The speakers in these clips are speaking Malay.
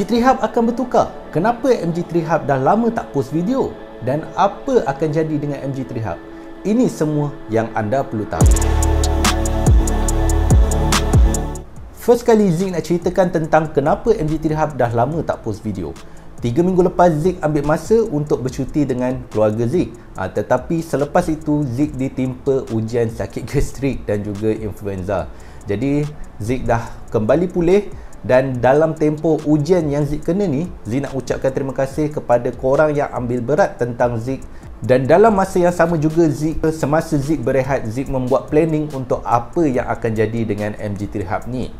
MG3 Hub akan bertukar. Kenapa MG3 Hub dah lama tak post video? Dan apa akan jadi dengan MG3 Hub? Ini semua yang anda perlu tahu. First kali Zik nak ceritakan tentang kenapa MG3 Hub dah lama tak post video. Tiga minggu lepas Zik ambil masa untuk bercuti dengan keluarga Zik. Ha, tetapi selepas itu Zik ditimpa ujian sakit gastrik dan juga influenza. Jadi Zik dah kembali pulih dan dalam tempoh ujian yang Zik kena ni Zik nak ucapkan terima kasih kepada korang yang ambil berat tentang Zik. Dan dalam masa yang sama juga Zik semasa Zik berehat Zik membuat planning untuk apa yang akan jadi dengan MG3 Hub ni.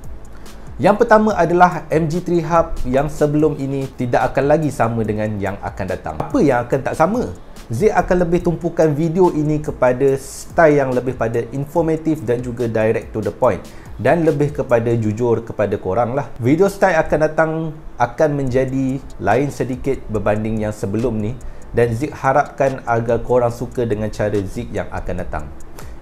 Yang pertama adalah MG3 Hub yang sebelum ini tidak akan lagi sama dengan yang akan datang. Apa yang akan tak sama? Zik akan lebih tumpukan video ini kepada style yang lebih pada informatif dan juga direct to the point dan lebih kepada jujur kepada korang lah. Video style akan datang akan menjadi lain sedikit berbanding yang sebelum ni dan Zik harapkan agar korang suka dengan cara Zik yang akan datang.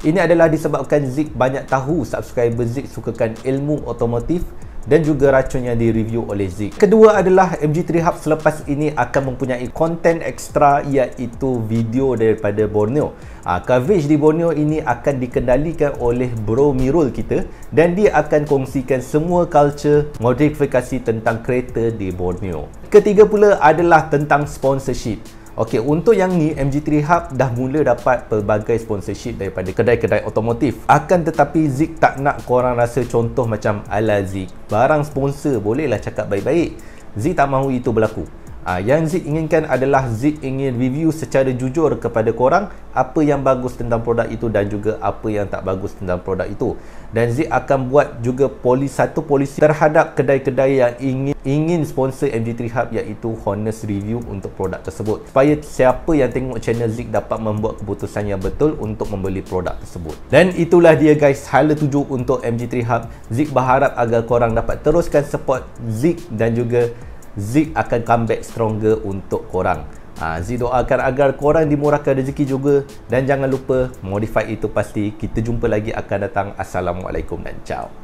Ini adalah disebabkan Zik banyak tahu subscriber Zik sukakan ilmu otomotif dan juga racun yang direview oleh Zik. Kedua adalah MG3 Hub selepas ini akan mempunyai konten ekstra iaitu video daripada Borneo. Ha, coverage di Borneo ini akan dikendalikan oleh Bro Mirul kita dan dia akan kongsikan semua culture modifikasi tentang kereta di Borneo. Ketiga pula adalah tentang sponsorship. Okey, untuk yang ni MG3 Hub dah mula dapat pelbagai sponsorship daripada kedai-kedai otomotif. Akan tetapi Zik tak nak korang rasa contoh macam ala Zik. Barang sponsor bolehlah cakap baik-baik. Zik tak mahu itu berlaku. Ha, yang Zik inginkan adalah Zik ingin review secara jujur kepada korang apa yang bagus tentang produk itu dan juga apa yang tak bagus tentang produk itu. Dan Zik akan buat juga polis satu polisi terhadap kedai-kedai yang ingin ingin sponsor MG3 Hub iaitu honest review untuk produk tersebut. Supaya siapa yang tengok channel Zik dapat membuat keputusan yang betul untuk membeli produk tersebut. Dan itulah dia guys hala tuju untuk MG3 Hub. Zik berharap agar korang dapat teruskan support Zik dan juga Zik akan comeback stronger untuk korang. Ha, Zik doakan agar korang dimurahkan rezeki juga dan jangan lupa modify itu pasti. Kita jumpa lagi akan datang. Assalamualaikum dan ciao.